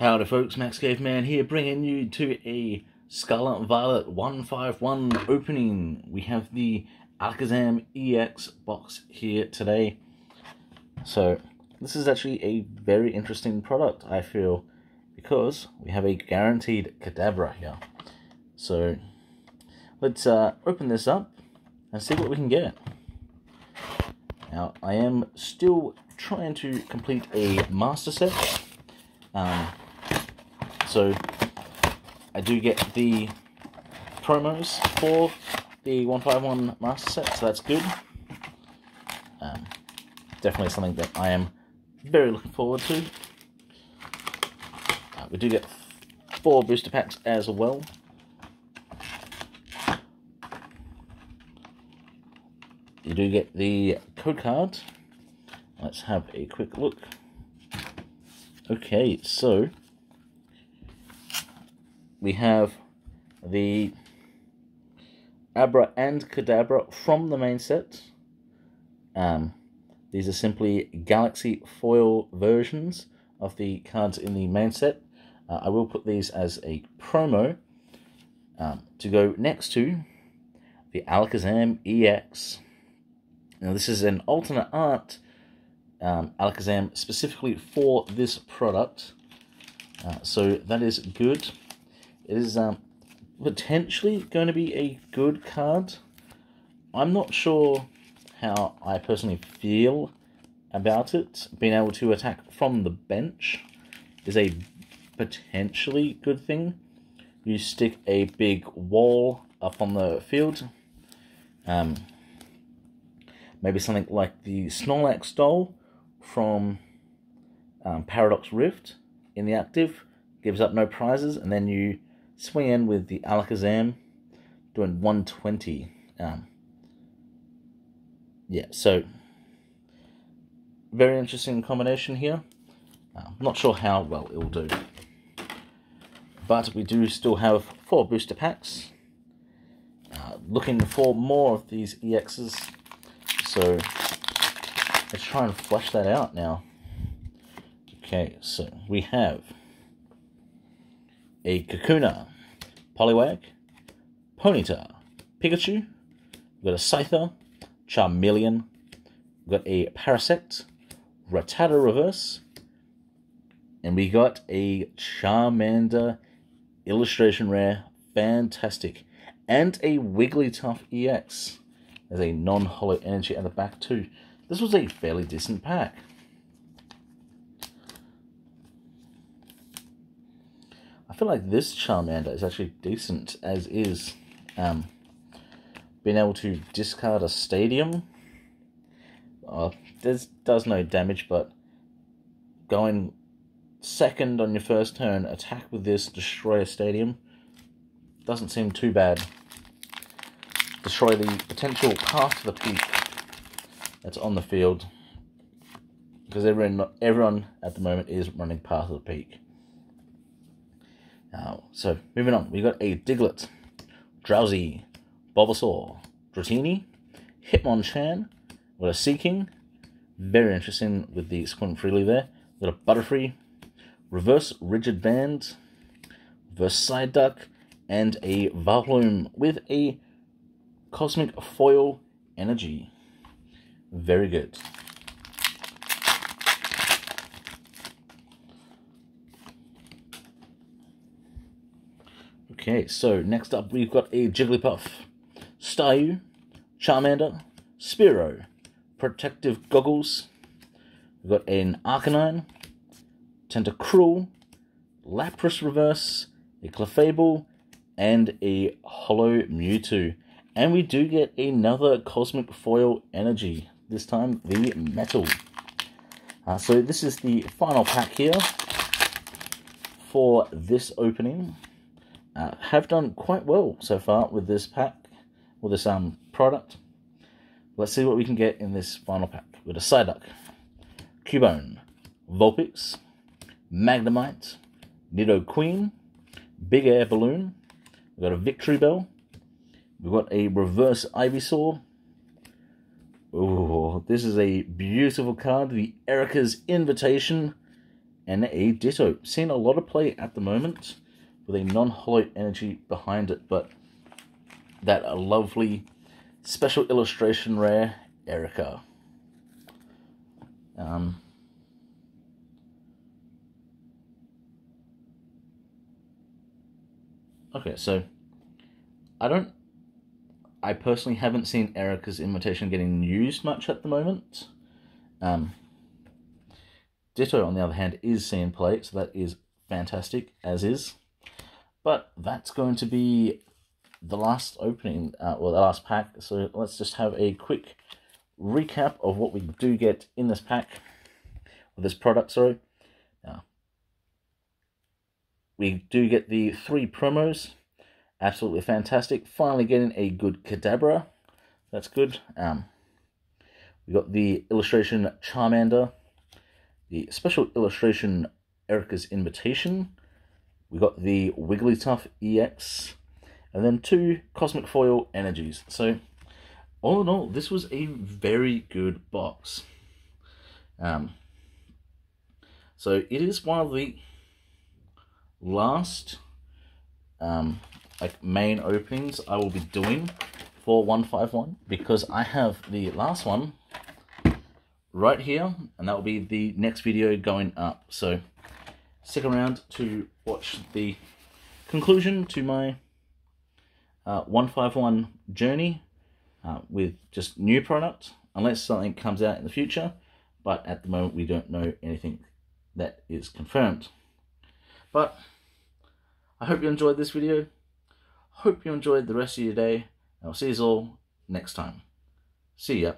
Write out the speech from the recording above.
Howdy folks, Max Caveman here, bringing you to a Scarlet Violet 151 opening. We have the Alakazam EX box here today. So, this is actually a very interesting product, I feel, because we have a guaranteed Kadabra here. So, let's uh, open this up and see what we can get. Now, I am still trying to complete a master set. Um, so, I do get the promos for the 151 master set, so that's good. Um, definitely something that I am very looking forward to. Uh, we do get four booster packs as well. You do get the code card. Let's have a quick look. Okay, so we have the Abra and Kadabra from the main set. Um, these are simply Galaxy foil versions of the cards in the main set. Uh, I will put these as a promo um, to go next to the Alakazam EX. Now, this is an alternate art um, Alakazam specifically for this product. Uh, so that is good. It is um, potentially going to be a good card. I'm not sure how I personally feel about it. Being able to attack from the bench is a potentially good thing. You stick a big wall up on the field. Um, maybe something like the Snorlax doll from um, Paradox Rift in the active, gives up no prizes, and then you swing in with the Alakazam, doing 120. Um, yeah, so very interesting combination here. Uh, not sure how well it will do. But we do still have four booster packs. Uh, looking for more of these EXs. So let's try and flesh that out now. Okay, so we have a Kakuna, Poliwag, Ponyta, Pikachu, we've got a Scyther, Charmeleon, we've got a Parasect, Rattata Reverse, and we got a Charmander illustration rare, fantastic, and a Wigglytuff EX. There's a non-hollow energy at the back too. This was a fairly decent pack. I feel like this Charmander is actually decent as is. Um, being able to discard a stadium. Uh, this does no damage, but going second on your first turn, attack with this, destroy a stadium. Doesn't seem too bad. Destroy the potential path to the peak that's on the field. Because everyone, everyone at the moment is running past the peak. Now, so moving on, we got a Diglett, Drowzee, Bulbasaur, Dratini, Hitmonchan, we got a Seaking, very interesting with the Squint Freely there. We got a Butterfree, Reverse Rigid Band, Reverse Psyduck, and a Vileplume with a Cosmic Foil Energy. Very good. Okay, so next up we've got a Jigglypuff, Staryu, Charmander, Spearow, Protective Goggles, we've got an Arcanine, Tentacruel, Lapras Reverse, a Clefable, and a Hollow Mewtwo. And we do get another Cosmic Foil Energy, this time the Metal. Uh, so this is the final pack here for this opening. Uh, have done quite well so far with this pack, with this um product. Let's see what we can get in this final pack. With a Psyduck, Cubone, Vulpix, Magnemite, Nidoqueen, Big Air Balloon, we've got a Victory Bell, we've got a Reverse Ivysaur. Oh, this is a beautiful card, the Erica's Invitation, and a Ditto. Seen a lot of play at the moment with a non-hollow energy behind it, but that a lovely special illustration rare Erica. Um, okay, so I don't. I personally haven't seen Erica's invitation getting used much at the moment. Um, Ditto, on the other hand, is seeing play, so that is fantastic, as is. But that's going to be the last opening, uh, well, the last pack. So let's just have a quick recap of what we do get in this pack, or this product, sorry. Now, we do get the three promos. Absolutely fantastic. Finally getting a good Kadabra. That's good. Um, we got the illustration Charmander, the special illustration Erica's Invitation. We got the Wigglytuff EX, and then two Cosmic Foil Energies. So, all in all, this was a very good box. Um, so it is one of the last um, like main openings I will be doing for 151 because I have the last one right here and that will be the next video going up so stick around to watch the conclusion to my uh, 151 journey uh, with just new product unless something comes out in the future but at the moment we don't know anything that is confirmed. But I hope you enjoyed this video. Hope you enjoyed the rest of your day. And I'll see you all next time. See ya